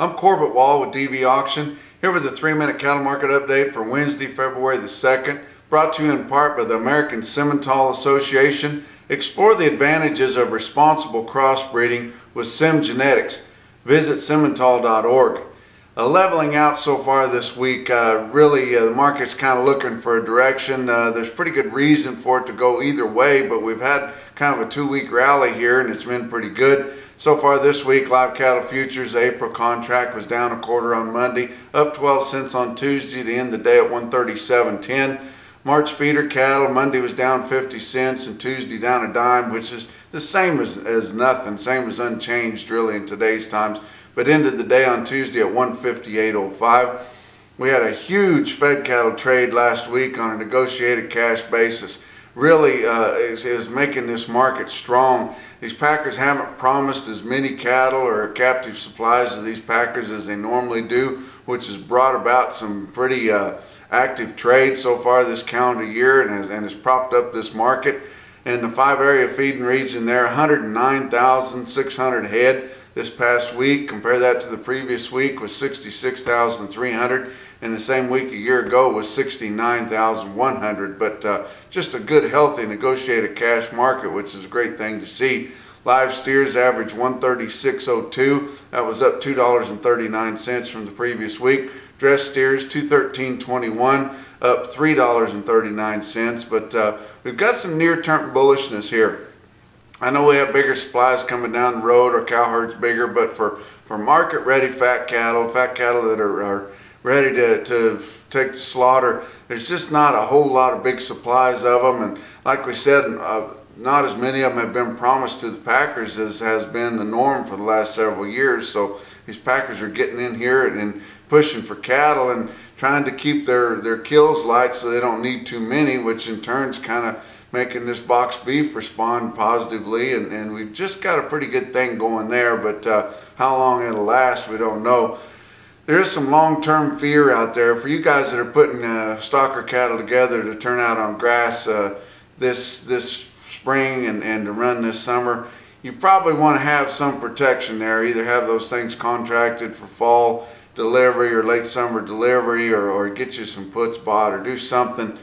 I'm Corbitt Wall with DV Auction, here with the three-minute cattle market update for Wednesday, February the 2nd, brought to you in part by the American Simmental Association. Explore the advantages of responsible crossbreeding with Sim Genetics. Visit simmental.org. Uh, leveling out so far this week, uh, really uh, the market's kind of looking for a direction. Uh, there's pretty good reason for it to go either way, but we've had kind of a two-week rally here and it's been pretty good. So far this week, live cattle futures, April contract was down a quarter on Monday, up 12 cents on Tuesday to end the day at 137.10. March feeder cattle, Monday was down 50 cents and Tuesday down a dime, which is the same as, as nothing, same as unchanged really in today's times, but ended the day on Tuesday at 158.05. We had a huge fed cattle trade last week on a negotiated cash basis really uh, is, is making this market strong. These packers haven't promised as many cattle or captive supplies to these packers as they normally do, which has brought about some pretty uh, active trade so far this calendar year and has, and has propped up this market. In the five area feeding region there, 109,600 head this past week. Compare that to the previous week was 66,300 and the same week a year ago was 69,100 but uh, just a good healthy negotiated cash market which is a great thing to see. Live steers average 136.02 that was up $2.39 from the previous week. Dress steers 213.21 up $3.39 but uh, we've got some near-term bullishness here. I know we have bigger supplies coming down the road, our cow herd's bigger, but for, for market ready fat cattle, fat cattle that are, are ready to, to take the slaughter, there's just not a whole lot of big supplies of them. And like we said, uh, not as many of them have been promised to the packers as has been the norm for the last several years. So these packers are getting in here and pushing for cattle and trying to keep their, their kills light so they don't need too many, which in turns kind of making this box beef respond positively. And, and we've just got a pretty good thing going there but uh, how long it'll last we don't know. There is some long-term fear out there. For you guys that are putting uh, stocker cattle together to turn out on grass uh, this this spring and, and to run this summer you probably want to have some protection there either have those things contracted for fall delivery or late summer delivery or, or get you some puts bought or do something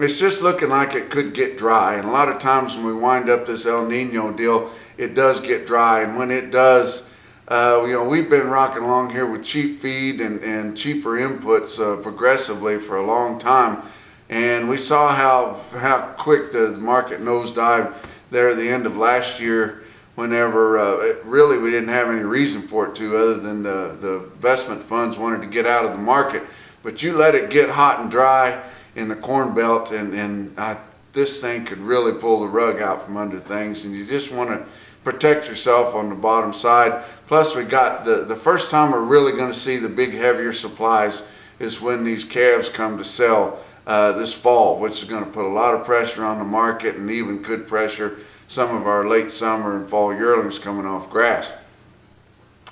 it's just looking like it could get dry. And a lot of times when we wind up this El Nino deal, it does get dry. And when it does, uh, you know, we've been rocking along here with cheap feed and, and cheaper inputs uh, progressively for a long time. And we saw how, how quick the market nosedived there at the end of last year whenever uh, really we didn't have any reason for it to other than the, the investment funds wanted to get out of the market. But you let it get hot and dry in the corn belt and, and I, this thing could really pull the rug out from under things and you just want to protect yourself on the bottom side. Plus we got the, the first time we're really going to see the big heavier supplies is when these calves come to sell uh, this fall, which is going to put a lot of pressure on the market and even could pressure some of our late summer and fall yearlings coming off grass.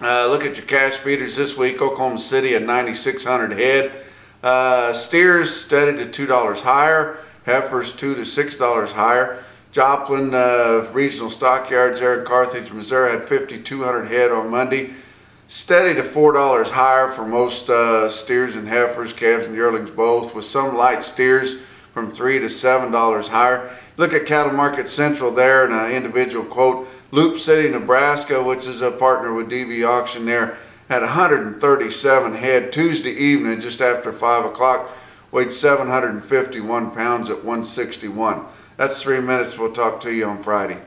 Uh, look at your cash feeders this week. Oklahoma City at 9,600 head. Uh, steers steady to $2 higher. Heifers 2 to $6 higher. Joplin uh, Regional Stockyards there in Carthage, Missouri had 5,200 head on Monday. Steady to $4 higher for most uh, steers and heifers, calves and yearlings both, with some light steers from 3 to $7 higher. Look at Cattle Market Central there and an individual quote. Loup City, Nebraska, which is a partner with DV Auction there, had 137 head Tuesday evening just after 5 o'clock, weighed 751 pounds at 161. That's three minutes. We'll talk to you on Friday.